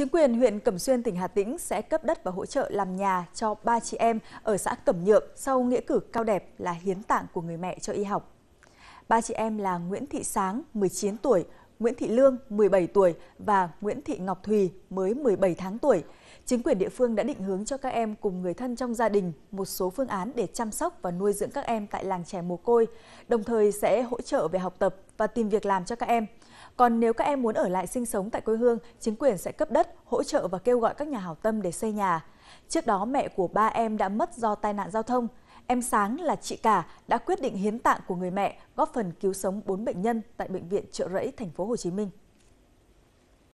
Chính quyền huyện Cẩm Xuyên, tỉnh Hà Tĩnh sẽ cấp đất và hỗ trợ làm nhà cho ba chị em ở xã Cẩm Nhượng sau nghĩa cử cao đẹp là hiến tạng của người mẹ cho y học. Ba chị em là Nguyễn Thị Sáng, 19 tuổi, Nguyễn Thị Lương, 17 tuổi và Nguyễn Thị Ngọc Thùy mới 17 tháng tuổi. Chính quyền địa phương đã định hướng cho các em cùng người thân trong gia đình một số phương án để chăm sóc và nuôi dưỡng các em tại làng trẻ mồ côi, đồng thời sẽ hỗ trợ về học tập và tìm việc làm cho các em. Còn nếu các em muốn ở lại sinh sống tại quê hương, chính quyền sẽ cấp đất, hỗ trợ và kêu gọi các nhà hảo tâm để xây nhà. Trước đó, mẹ của ba em đã mất do tai nạn giao thông. Em Sáng là chị cả đã quyết định hiến tạng của người mẹ, góp phần cứu sống 4 bệnh nhân tại bệnh viện Trợ Rẫy, thành phố Hồ Chí Minh.